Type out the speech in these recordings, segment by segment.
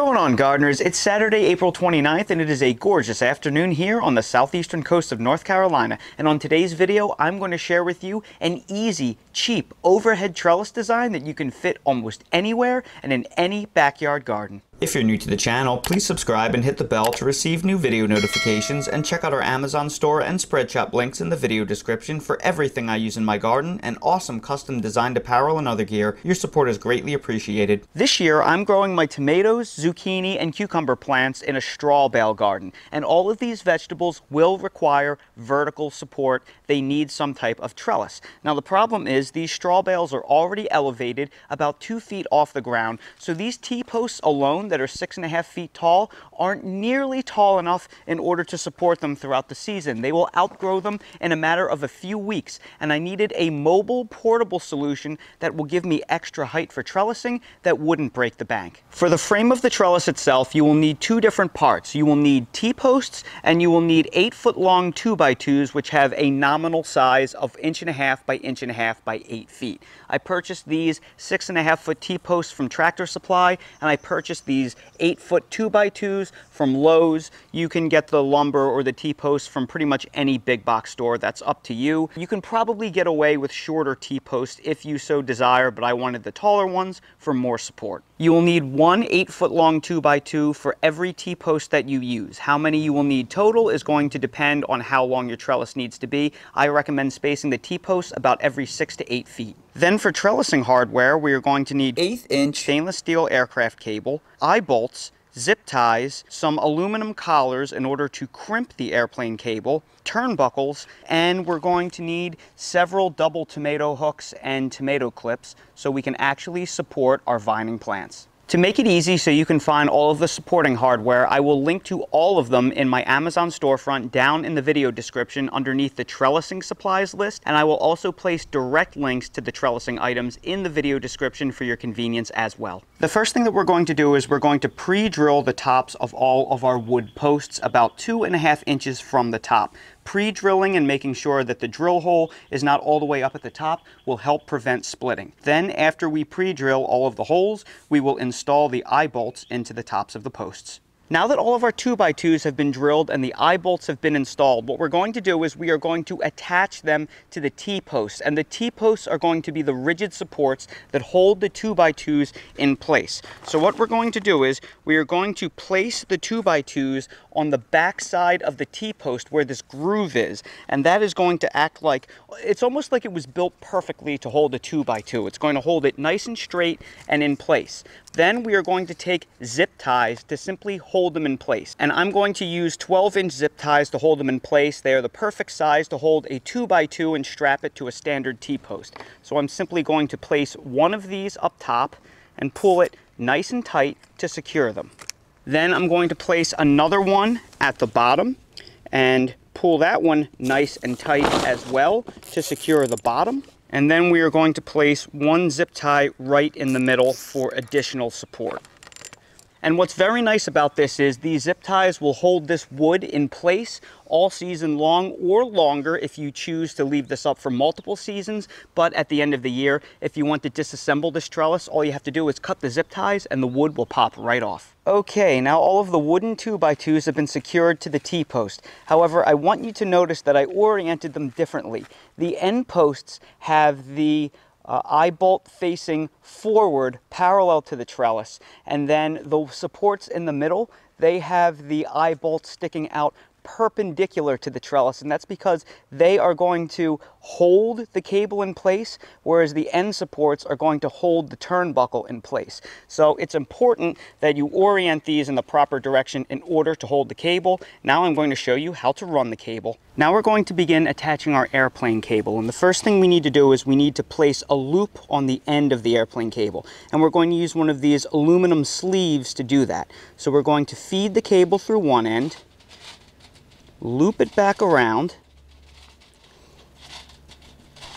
going on gardeners? It's Saturday, April 29th and it is a gorgeous afternoon here on the southeastern coast of North Carolina. And on today's video, I'm going to share with you an easy, cheap overhead trellis design that you can fit almost anywhere and in any backyard garden. If you're new to the channel, please subscribe and hit the bell to receive new video notifications and check out our Amazon store and Spreadshop links in the video description for everything I use in my garden and awesome custom designed apparel and other gear. Your support is greatly appreciated. This year, I'm growing my tomatoes, zucchini, and cucumber plants in a straw bale garden. And all of these vegetables will require vertical support. They need some type of trellis. Now the problem is these straw bales are already elevated about two feet off the ground. So these T-posts alone that are six and a half feet tall aren't nearly tall enough in order to support them throughout the season. They will outgrow them in a matter of a few weeks, and I needed a mobile, portable solution that will give me extra height for trellising that wouldn't break the bank. For the frame of the trellis itself, you will need two different parts. You will need T-posts, and you will need eight foot long two by twos, which have a nominal size of inch and a half by inch and a half by eight feet. I purchased these six and a half foot T-posts from Tractor Supply, and I purchased these these eight foot two by twos from Lowe's. You can get the lumber or the T-posts from pretty much any big box store. That's up to you. You can probably get away with shorter T-posts if you so desire, but I wanted the taller ones for more support. You will need one eight foot long two by two for every T-post that you use. How many you will need total is going to depend on how long your trellis needs to be. I recommend spacing the T-posts about every six to eight feet. Then for trellising hardware, we are going to need eighth inch stainless steel aircraft cable, eye bolts, zip ties, some aluminum collars in order to crimp the airplane cable, turnbuckles, and we're going to need several double tomato hooks and tomato clips so we can actually support our vining plants. To make it easy so you can find all of the supporting hardware, I will link to all of them in my Amazon storefront down in the video description underneath the trellising supplies list, and I will also place direct links to the trellising items in the video description for your convenience as well. The first thing that we're going to do is we're going to pre-drill the tops of all of our wood posts about two and a half inches from the top. Pre-drilling and making sure that the drill hole is not all the way up at the top will help prevent splitting. Then after we pre-drill all of the holes, we will install the eye bolts into the tops of the posts. Now that all of our 2x2s have been drilled and the eye bolts have been installed, what we're going to do is we are going to attach them to the T-posts. And the T-posts are going to be the rigid supports that hold the 2x2s in place. So what we're going to do is we are going to place the 2x2s on the back side of the T-post where this groove is. And that is going to act like, it's almost like it was built perfectly to hold a 2x2. It's going to hold it nice and straight and in place. Then we are going to take zip ties to simply hold them in place. And I'm going to use 12 inch zip ties to hold them in place. They are the perfect size to hold a 2x2 and strap it to a standard T-post. So I'm simply going to place one of these up top and pull it nice and tight to secure them. Then I'm going to place another one at the bottom and pull that one nice and tight as well to secure the bottom. And then we are going to place one zip tie right in the middle for additional support. And what's very nice about this is these zip ties will hold this wood in place all season long or longer if you choose to leave this up for multiple seasons. But at the end of the year, if you want to disassemble this trellis, all you have to do is cut the zip ties and the wood will pop right off. Okay, now all of the wooden 2x2s have been secured to the T-post. However, I want you to notice that I oriented them differently. The end posts have the uh, eye bolt facing forward parallel to the trellis. And then the supports in the middle, they have the eye bolt sticking out perpendicular to the trellis and that's because they are going to hold the cable in place whereas the end supports are going to hold the turnbuckle in place. So it's important that you orient these in the proper direction in order to hold the cable. Now I'm going to show you how to run the cable. Now we're going to begin attaching our airplane cable and the first thing we need to do is we need to place a loop on the end of the airplane cable and we're going to use one of these aluminum sleeves to do that. So we're going to feed the cable through one end loop it back around.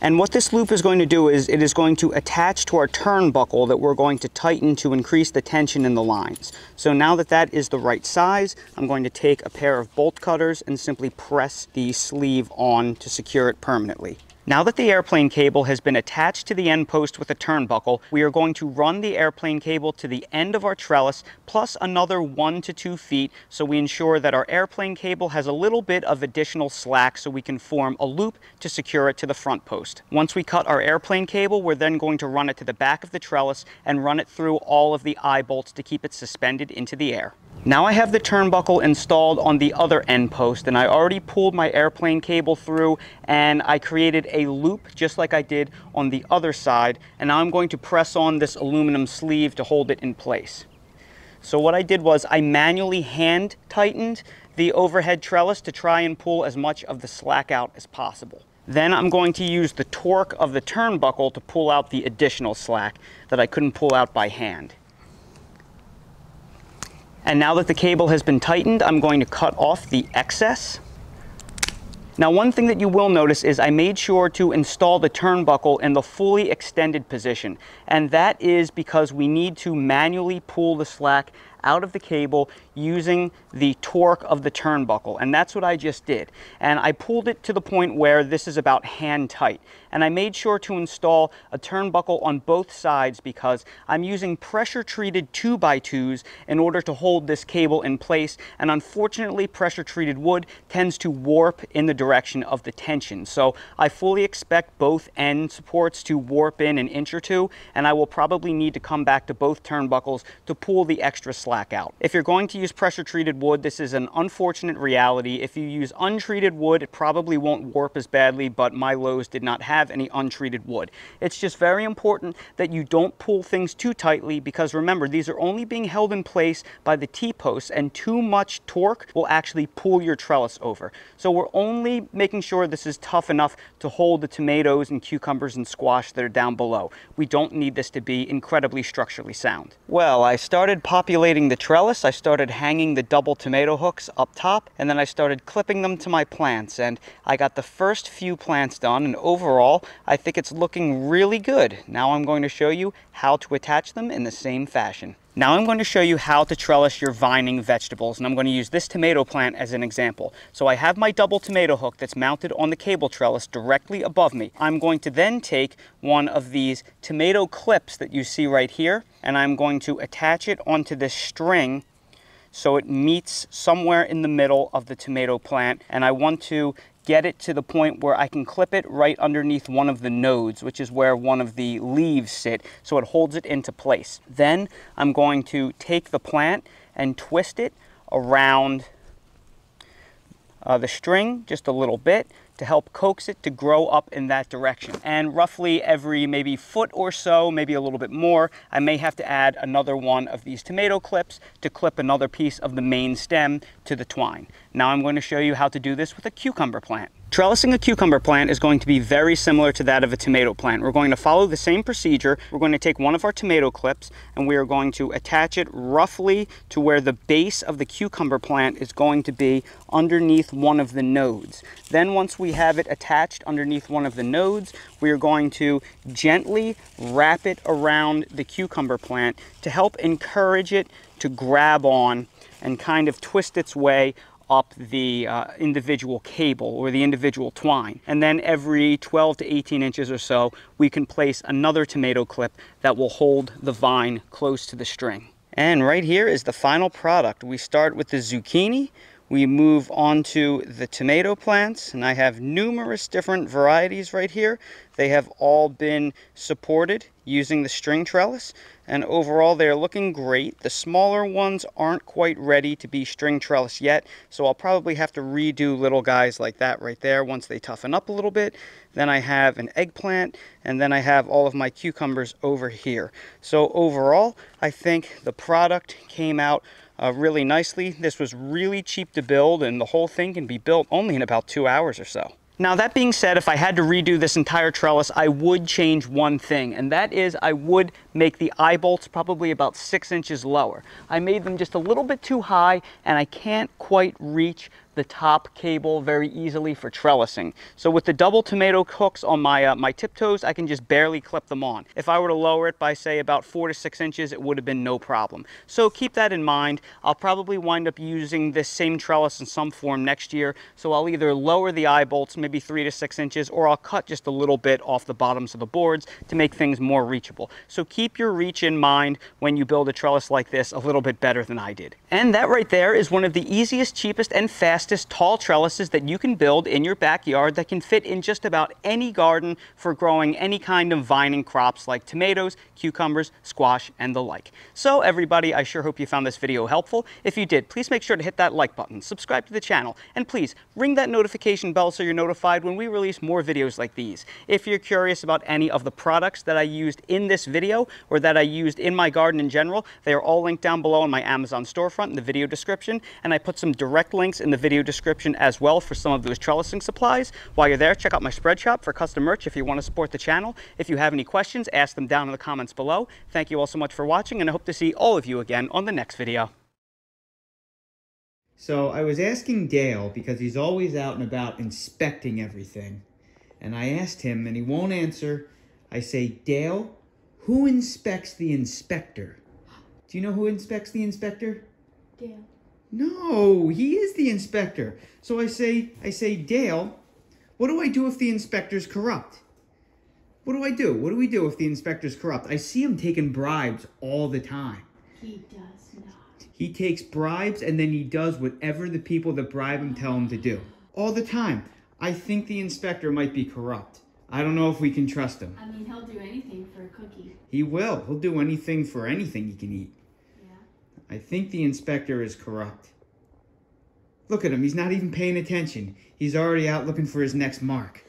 And what this loop is going to do is it is going to attach to our turnbuckle that we're going to tighten to increase the tension in the lines. So now that that is the right size, I'm going to take a pair of bolt cutters and simply press the sleeve on to secure it permanently. Now that the airplane cable has been attached to the end post with a turnbuckle, we are going to run the airplane cable to the end of our trellis plus another one to two feet so we ensure that our airplane cable has a little bit of additional slack so we can form a loop to secure it to the front post. Once we cut our airplane cable, we're then going to run it to the back of the trellis and run it through all of the eye bolts to keep it suspended into the air. Now I have the turnbuckle installed on the other end post and I already pulled my airplane cable through and I created a loop just like I did on the other side and now I'm going to press on this aluminum sleeve to hold it in place. So what I did was I manually hand tightened the overhead trellis to try and pull as much of the slack out as possible. Then I'm going to use the torque of the turnbuckle to pull out the additional slack that I couldn't pull out by hand. And now that the cable has been tightened, I'm going to cut off the excess. Now one thing that you will notice is I made sure to install the turnbuckle in the fully extended position. And that is because we need to manually pull the slack out of the cable using the torque of the turnbuckle. And that's what I just did. And I pulled it to the point where this is about hand tight. And I made sure to install a turnbuckle on both sides because I'm using pressure treated 2x2s in order to hold this cable in place. And unfortunately, pressure treated wood tends to warp in the direction of the tension. So I fully expect both end supports to warp in an inch or two. And I will probably need to come back to both turnbuckles to pull the extra slack out. If you're going to use pressure treated wood, this is an unfortunate reality. If you use untreated wood, it probably won't warp as badly, but my Lowe's did not have any untreated wood. It's just very important that you don't pull things too tightly because remember, these are only being held in place by the T-posts and too much torque will actually pull your trellis over. So we're only making sure this is tough enough to hold the tomatoes and cucumbers and squash that are down below. We don't need this to be incredibly structurally sound. Well, I started populating the trellis, I started hanging the double tomato hooks up top, and then I started clipping them to my plants. And I got the first few plants done, and overall, I think it's looking really good. Now I'm going to show you how to attach them in the same fashion. Now I'm going to show you how to trellis your vining vegetables, and I'm going to use this tomato plant as an example. So I have my double tomato hook that's mounted on the cable trellis directly above me. I'm going to then take one of these tomato clips that you see right here, and I'm going to attach it onto this string so it meets somewhere in the middle of the tomato plant and I want to get it to the point where I can clip it right underneath one of the nodes, which is where one of the leaves sit, so it holds it into place. Then I'm going to take the plant and twist it around uh, the string just a little bit to help coax it to grow up in that direction. And roughly every maybe foot or so, maybe a little bit more, I may have to add another one of these tomato clips to clip another piece of the main stem to the twine. Now I'm going to show you how to do this with a cucumber plant. Trellising a cucumber plant is going to be very similar to that of a tomato plant. We're going to follow the same procedure. We're going to take one of our tomato clips and we are going to attach it roughly to where the base of the cucumber plant is going to be underneath one of the nodes. Then once we have it attached underneath one of the nodes, we are going to gently wrap it around the cucumber plant to help encourage it to grab on and kind of twist its way up the uh, individual cable or the individual twine. And then every 12 to 18 inches or so, we can place another tomato clip that will hold the vine close to the string. And right here is the final product. We start with the zucchini, we move on to the tomato plants, and I have numerous different varieties right here. They have all been supported using the string trellis, and overall they're looking great. The smaller ones aren't quite ready to be string trellis yet, so I'll probably have to redo little guys like that right there once they toughen up a little bit. Then I have an eggplant, and then I have all of my cucumbers over here. So overall, I think the product came out uh, really nicely. This was really cheap to build and the whole thing can be built only in about two hours or so. Now that being said, if I had to redo this entire trellis, I would change one thing, and that is I would make the eye bolts probably about six inches lower. I made them just a little bit too high, and I can't quite reach the top cable very easily for trellising. So with the double tomato hooks on my, uh, my tiptoes, I can just barely clip them on. If I were to lower it by say about four to six inches, it would have been no problem. So keep that in mind. I'll probably wind up using this same trellis in some form next year. So I'll either lower the eye bolts maybe three to six inches, or I'll cut just a little bit off the bottoms of the boards to make things more reachable. So keep your reach in mind when you build a trellis like this a little bit better than I did. And that right there is one of the easiest, cheapest, and fastest tall trellises that you can build in your backyard that can fit in just about any garden for growing any kind of vining crops like tomatoes, cucumbers, squash, and the like. So everybody, I sure hope you found this video helpful. If you did, please make sure to hit that like button, subscribe to the channel, and please ring that notification bell so you're notified when we release more videos like these. If you're curious about any of the products that I used in this video or that I used in my garden in general, they are all linked down below in my Amazon storefront in the video description, and I put some direct links in the video description as well for some of those trellising supplies. While you're there, check out my spread shop for custom merch if you want to support the channel. If you have any questions, ask them down in the comments below. Thank you all so much for watching, and I hope to see all of you again on the next video. So I was asking Dale, because he's always out and about inspecting everything, and I asked him, and he won't answer. I say, Dale, who inspects the inspector? Do you know who inspects the inspector? Dale. No, he is the inspector. So I say, I say, Dale, what do I do if the inspector's corrupt? What do I do? What do we do if the inspector's corrupt? I see him taking bribes all the time. He does not. He takes bribes and then he does whatever the people that bribe him tell him to do. All the time. I think the inspector might be corrupt. I don't know if we can trust him. I mean, he'll do anything for a cookie. He will. He'll do anything for anything he can eat. I think the inspector is corrupt. Look at him. He's not even paying attention. He's already out looking for his next mark.